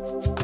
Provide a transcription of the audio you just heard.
you